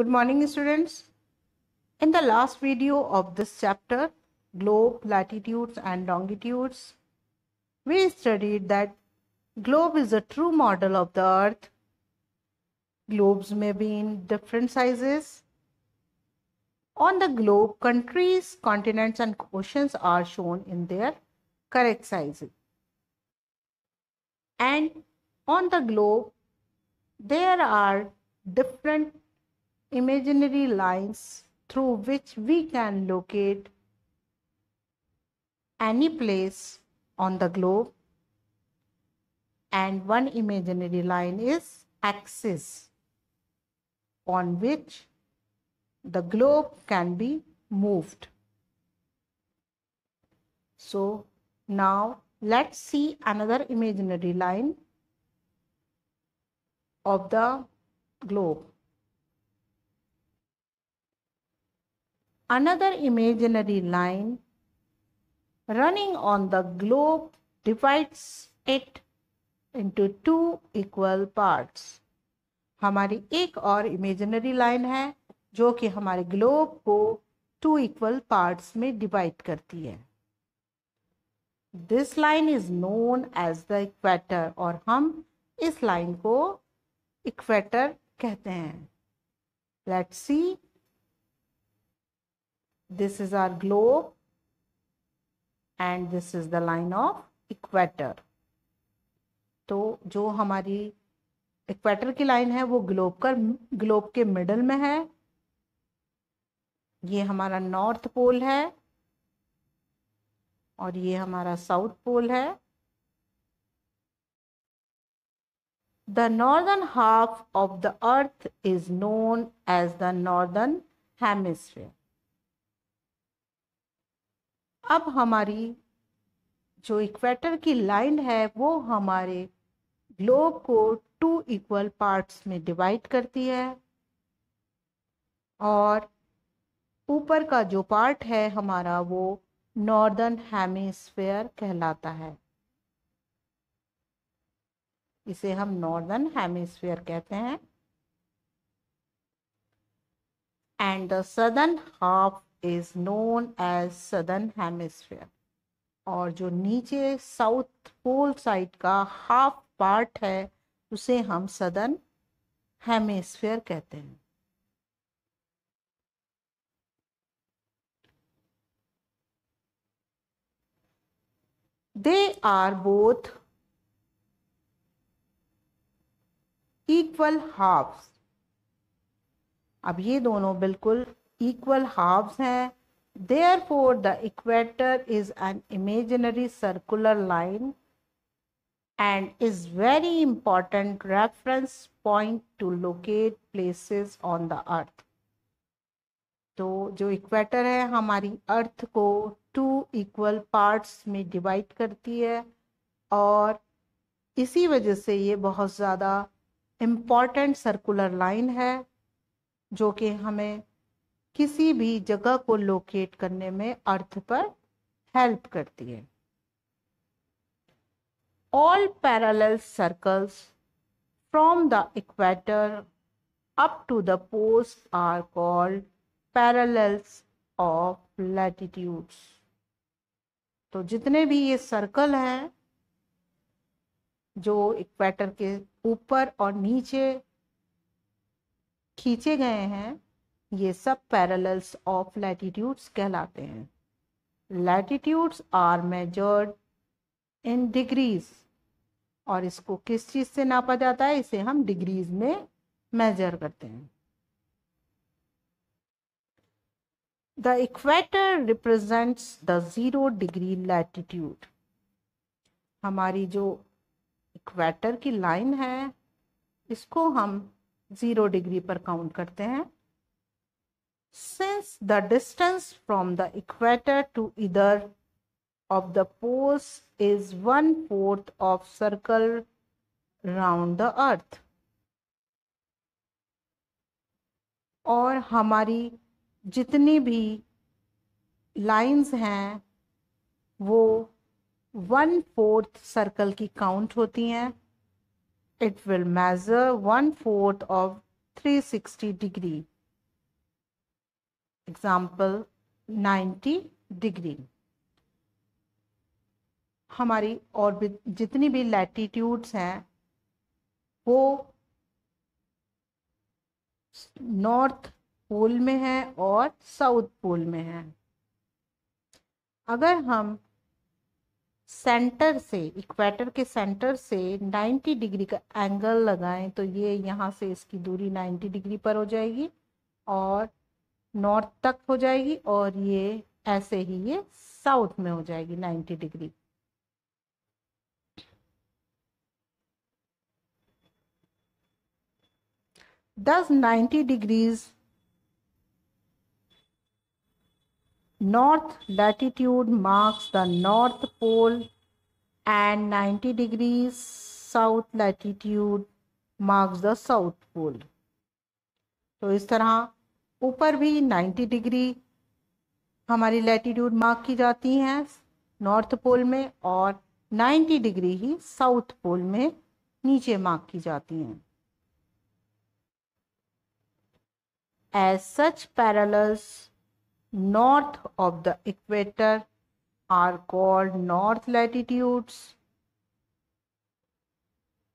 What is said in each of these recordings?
Good morning students. In the last video of this chapter, globe, latitudes and longitudes, we studied that globe is a true model of the earth. Globes may be in different sizes. On the globe, countries, continents and oceans are shown in their correct sizes. And on the globe, there are different imaginary lines through which we can locate any place on the globe and one imaginary line is axis on which the globe can be moved. So now let's see another imaginary line of the globe. Another imaginary line running on the globe divides it into two equal parts. हमारी एक और imaginary line है, जो कि हमारे globe को two equal parts में divide करती है this line is known as the equator और हम इस लाइन को इक्वेटर कहते हैं let's see this is our globe and this is the line of equator. तो जो हमारी इक्वेटर की लाइन है, वो ग्लोब का ग्लोब के मिडल में है। ये हमारा नॉर्थ पोल है और ये हमारा साउथ पोल है। The northern half of the earth is known as the northern hemisphere अब हमारी जो इक्वेटर की लाइन है, वो हमारे ग्लोब को टू इक्वल पार्ट्स में डिवाइड करती है और ऊपर का जो पार्ट है, हमारा वो नॉर्दर्न हेमिस्फेयर कहलाता है। इसे हम नॉर्दर्न हेमिस्फेयर कहते हैं। And the southern half is known as southern hemisphere और जो नीचे साउथ पोल साइड का हाफ़ पार्ट है, उसे हम सदर्न हेमिस्फेयर कहते हैं। They are both equal halves अब ये दोनों बिल्कुल इक्वल हाफ्स हैं. Therefore the equator is an imaginary circular line and is very important reference point to locate places on the earth तो जो इक्वेटर है, हमारी अर्थ को टू इक्वल पार्ट्स में डिवाइड करती है और इसी वजह से ये बहुत ज़्यादा इंपॉर्टेंट सर्कुलर लाइन है, जो कि हमें किसी भी जगह को लोकेट करने में अर्थ पर हेल्प करती है। All parallel circles from the equator up to the post are called parallels of latitudes तो जितने भी ये सर्कल हैं, जो इक्वेटर के ऊपर और नीचे खींचे गए हैं ये सब पैरेलल्स ऑफ़ लैटिट्यूड्स कहलाते हैं। Latitudes are measured in degrees और इसको किस चीज़ से नापा जाता है? इसे हम डिग्रीज में मेजर करते हैं। The equator represents the zero degree latitude हमारी जो इक्वेटर की लाइन है, इसको हम ज़ीरो डिग्री पर काउंट करते हैं। Since the distance from the equator to either of the poles is one fourth of circle round the earth और हमारी जितनी भी लाइंस हैं वो वन फोर्थ सर्कल की काउंट होती हैं it will measure one fourth of 360 degree example 90 degree हमारी और भी जितनी भी लैटीट्यूड्स हैं, वो नॉर्थ पोल में है और साउथ पोल में है। अगर हम सेंटर से इक्वेटर के सेंटर से 90 डिग्री का एंगल लगाएँ तो ये यहाँ से इसकी दूरी 90 डिग्री पर हो जाएगी और नॉर्थ तक हो जाएगी और ये ऐसे ही ये साउथ में हो जाएगी 90 degree. Thus 90 degrees north latitude marks the north pole and 90 degrees south latitude marks the south pole. तो इस तरह ऊपर भी 90 डिग्री हमारी लैटिट्यूड मार्क की जाती हैं नॉर्थ पोल में और 90 डिग्री ही साउथ पोल में नीचे मार्क की जाती हैं। As such parallels north of the equator are called north latitudes.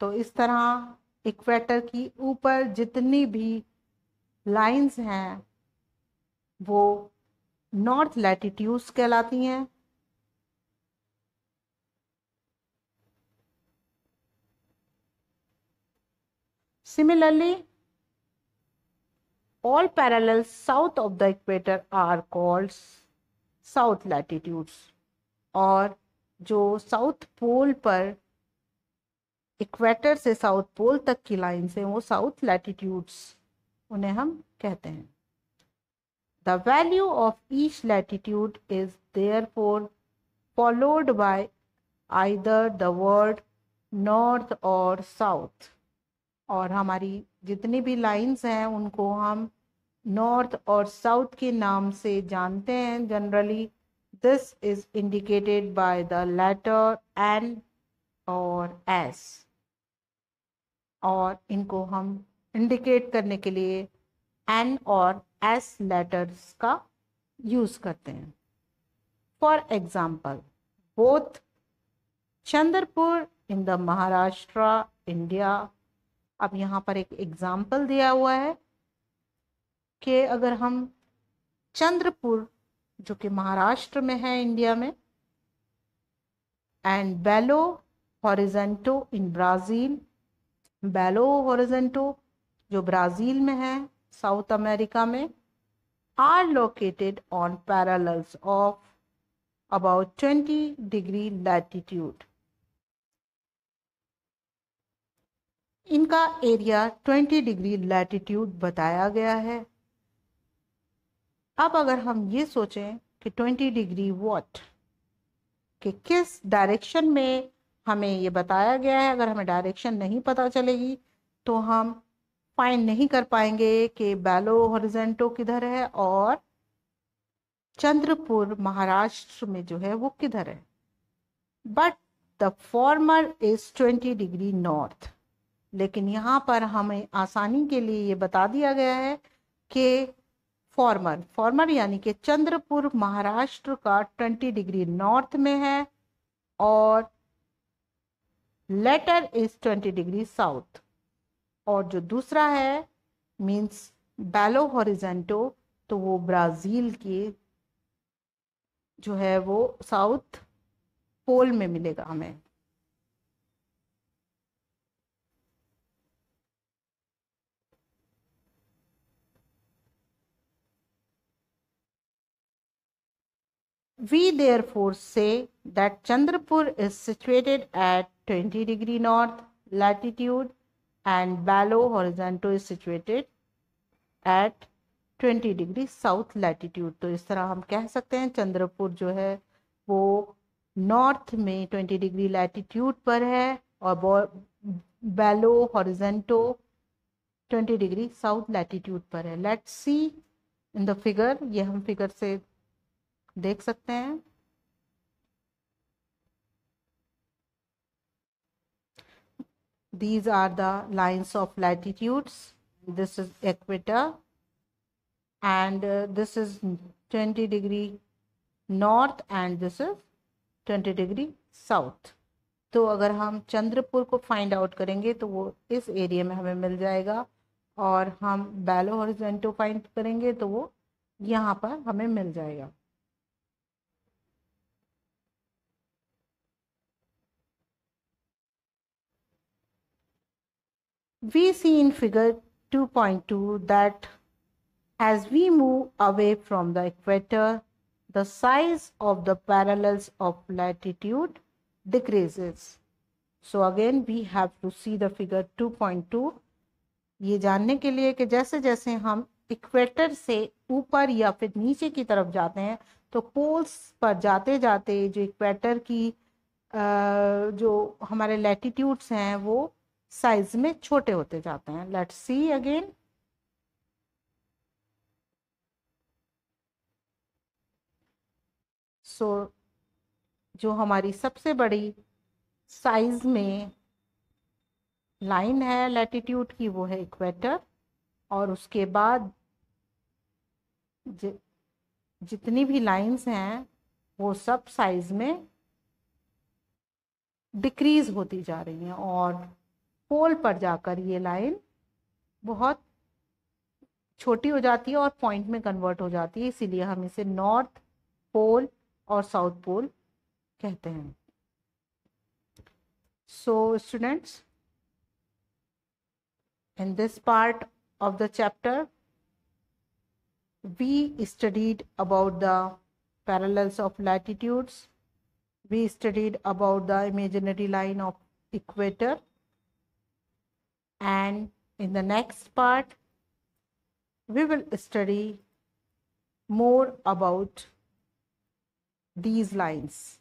तो इस तरह इक्वेटर की ऊपर जितनी भी लाइंस हैं, वो नॉर्थ लैटिट्यूड्स कहलाती हैं। Similarly, all parallels south of the equator are called south latitudes और जो साउथ पोल पर इक्वेटर से साउथ पोल तक की लाइन से वो साउथ लैटिट्यूड्स उन्हें हम कहते हैं। The value of each latitude is therefore followed by either the word north और साउथ और हमारी जितनी भी लाइंस हैं, उनको हम नॉर्थ और साउथ के नाम से जानते हैं। Generally this is indicated by the letter N और एस और इनको हम इंडिकेट करने के लिए एन और एस लेटर्स का यूज़ करते हैं। For example both Chandrapur in the Maharashtra India अब यहाँ पर एक एग्ज़ाम्पल दिया हुआ है कि अगर हम चंद्रपुर जो कि महाराष्ट्र में है इंडिया में एंड बेलो हॉरिजेंटो इन ब्राज़ील बेलो हॉरिजेंटो जो ब्राज़ील में है, साउथ अमेरिका में are located on parallels of about 20 degree latitude इनका एरिया 20 डिग्री लैटिट्यूड बताया गया है। अब अगर हम ये सोचें कि 20 डिग्री वॉट कि किस डायरेक्शन में हमें ये बताया गया है, अगर हमें डायरेक्शन नहीं पता चलेगी तो हम फाइंड नहीं कर पाएँगे कि बैलो हॉरिजेंटो किधर है और चंद्रपुर महाराष्ट्र में जो है वो किधर है? But the former is 20 degree north लेकिन यहाँ पर हमें आसानी के लिए ये बता दिया गया है कि फॉर्मर फॉर्मर यानी कि चंद्रपुर महाराष्ट्र का 20 डिग्री नॉर्थ में है और लेटर इज़ 20 डिग्री साउथ और जो दूसरा है मींस बैलो हॉरिजेंटो तो वो ब्राज़ील के जो है वो साउथ पोल में मिलेगा हमें We therefore say that Chandrapur is situated at 20 degree north latitude and Balo horizontal is situated at 20 degree south latitude तो इस तरह हम कह सकते हैं चंद्रपुर जो है, वो नॉर्थ में 20 डिग्री लैटिट्यूड पर है और बैलो हॉरिजेंटो 20 डिग्री साउथ लैटिट्यूड पर है. Let's see in the figure ये हम फिगर से देख सकते हैं. These are the lines of latitudes this is equator and uh, this is 20 degree north and this is 20 degree south तो अगर हम चंद्रपुर को फाइंड आउट करेंगे तो वो इस एरिया में हमें मिल जाएगा और हम बैलो हॉरिजेंटो फाइंड करेंगे तो वो यहाँ पर हमें मिल जाएगा we see in figure 2.2 that as we move away from the equator, the size of the parallels of latitude decreases. So again we have to see the figure 2.2 ये जानने के लिए कि जैसे जैसे हम इक्वेटर से ऊपर या फिर नीचे की तरफ़ जाते हैं तो पोल्स पर जाते जाते जो इक्वेटर की जो हमारे लैटिट्यूड्स हैं वो साइज़ में छोटे होते जाते हैं। लेट सी अगेन सो जो हमारी सबसे बड़ी साइज़ में लाइन है लैटिट्यूड की, वो है इक्वेटर और उसके बाद जितनी भी लाइंस हैं, वो सब साइज़ में डिक्रीज होती जा रही हैं और पोल पर जाकर ये लाइन बहुत छोटी हो जाती है और पॉइंट में कन्वर्ट हो जाती है, इसीलिए हम इसे नॉर्थ पोल और साउथ पोल कहते हैं। So students in this part of the chapter we studied about the parallels of latitudes. We studied about the imaginary line of equator. And in the next part we will study more about these lines